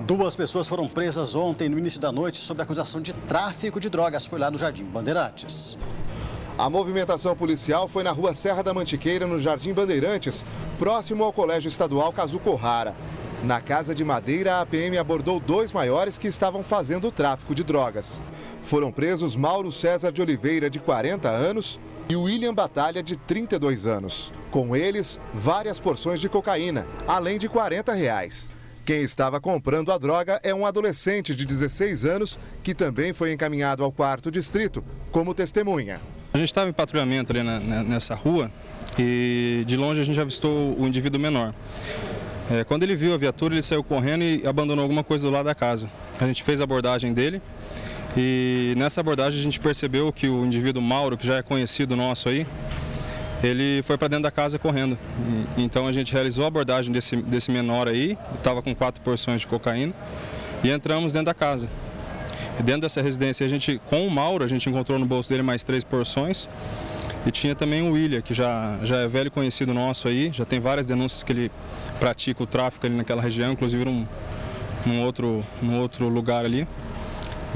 Duas pessoas foram presas ontem, no início da noite, sob acusação de tráfico de drogas. Foi lá no Jardim Bandeirantes. A movimentação policial foi na rua Serra da Mantiqueira, no Jardim Bandeirantes, próximo ao Colégio Estadual Cazu Corrara. Na casa de madeira, a PM abordou dois maiores que estavam fazendo tráfico de drogas. Foram presos Mauro César de Oliveira, de 40 anos, e William Batalha, de 32 anos. Com eles, várias porções de cocaína, além de 40 reais. Quem estava comprando a droga é um adolescente de 16 anos que também foi encaminhado ao quarto distrito como testemunha. A gente estava em patrulhamento ali na, nessa rua e de longe a gente avistou o indivíduo menor. É, quando ele viu a viatura, ele saiu correndo e abandonou alguma coisa do lado da casa. A gente fez a abordagem dele e nessa abordagem a gente percebeu que o indivíduo Mauro, que já é conhecido nosso aí, ele foi para dentro da casa correndo. Então a gente realizou a abordagem desse, desse menor aí, estava com quatro porções de cocaína, e entramos dentro da casa. E dentro dessa residência, a gente, com o Mauro, a gente encontrou no bolso dele mais três porções. E tinha também o William, que já, já é velho conhecido nosso aí, já tem várias denúncias que ele pratica o tráfico ali naquela região, inclusive num, num, outro, num outro lugar ali.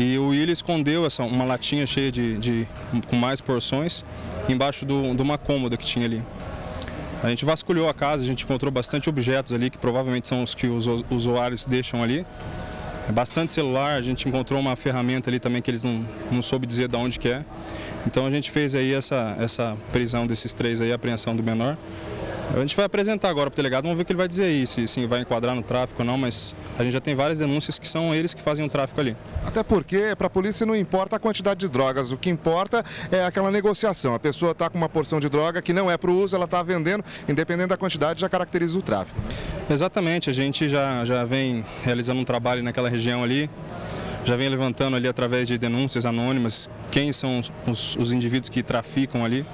E o William escondeu essa, uma latinha cheia de, de com mais porções embaixo do, de uma cômoda que tinha ali. A gente vasculhou a casa, a gente encontrou bastante objetos ali, que provavelmente são os que os usuários deixam ali. É bastante celular, a gente encontrou uma ferramenta ali também que eles não, não soube dizer de onde que é. Então a gente fez aí essa, essa prisão desses três aí, apreensão do menor. A gente vai apresentar agora para o delegado, vamos ver o que ele vai dizer aí, se, se vai enquadrar no tráfico ou não, mas a gente já tem várias denúncias que são eles que fazem o tráfico ali. Até porque para a polícia não importa a quantidade de drogas, o que importa é aquela negociação. A pessoa está com uma porção de droga que não é para o uso, ela está vendendo, independente da quantidade, já caracteriza o tráfico. Exatamente, a gente já, já vem realizando um trabalho naquela região ali, já vem levantando ali através de denúncias anônimas quem são os, os indivíduos que traficam ali.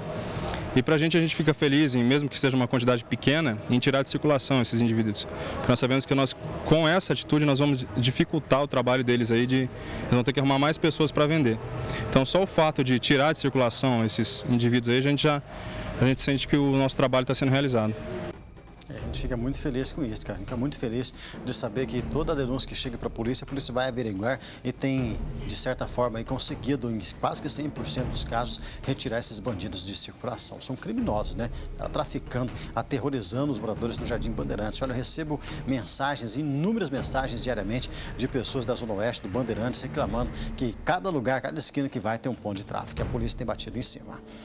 E para a gente, a gente fica feliz, em, mesmo que seja uma quantidade pequena, em tirar de circulação esses indivíduos. Porque nós sabemos que nós, com essa atitude, nós vamos dificultar o trabalho deles aí, de, eles vão ter que arrumar mais pessoas para vender. Então, só o fato de tirar de circulação esses indivíduos aí, a gente já a gente sente que o nosso trabalho está sendo realizado. A gente fica muito feliz com isso, cara. Fica muito feliz de saber que toda denúncia que chega para a polícia, a polícia vai averiguar e tem, de certa forma, aí, conseguido, em quase que 100% dos casos, retirar esses bandidos de circulação. São criminosos, né? Traficando, aterrorizando os moradores do Jardim Bandeirantes. Olha, eu recebo mensagens, inúmeras mensagens diariamente de pessoas da Zona Oeste, do Bandeirantes, reclamando que cada lugar, cada esquina que vai tem um ponto de tráfico. A polícia tem batido em cima.